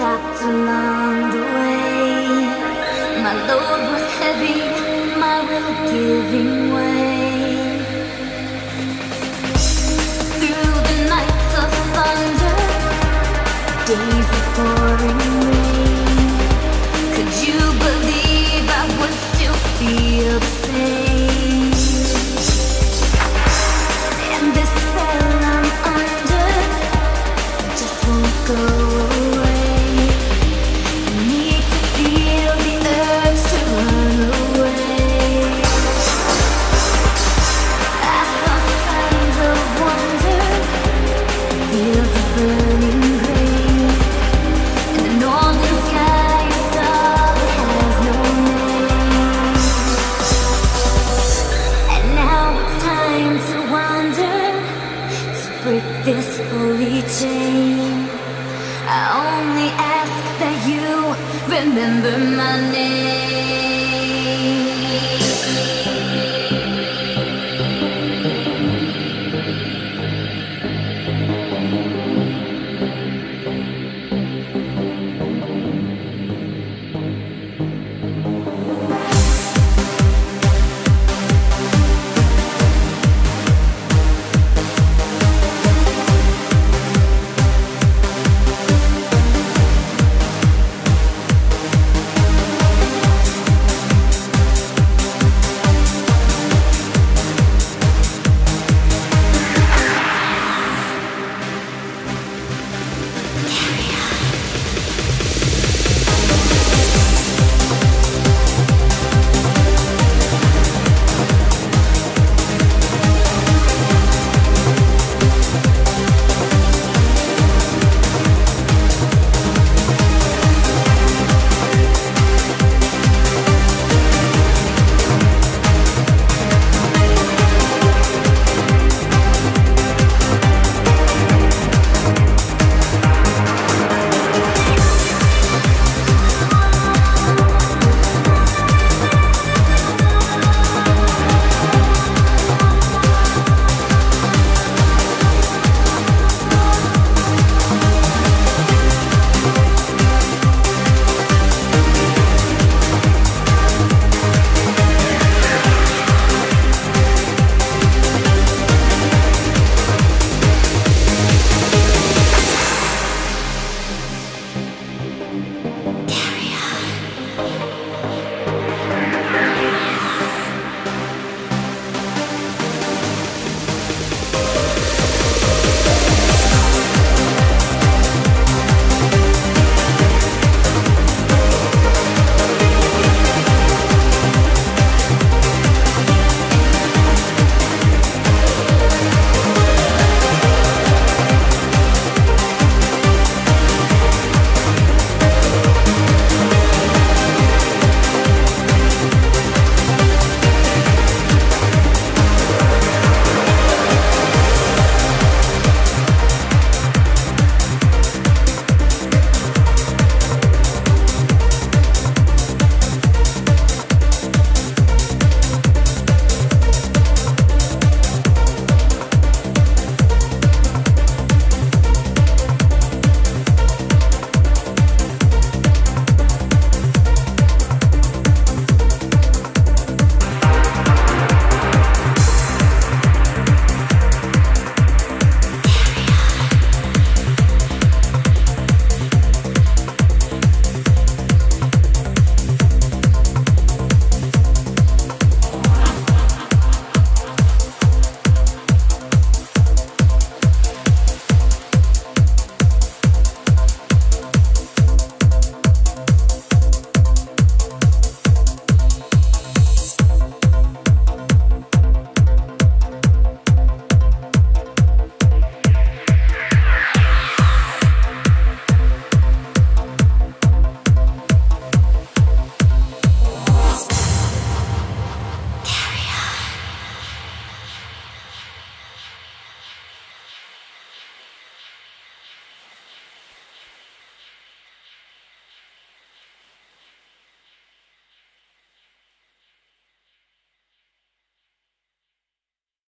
stopped along the way. My load was heavy, my will giving way. Through the nights of thunder, days. remember my name.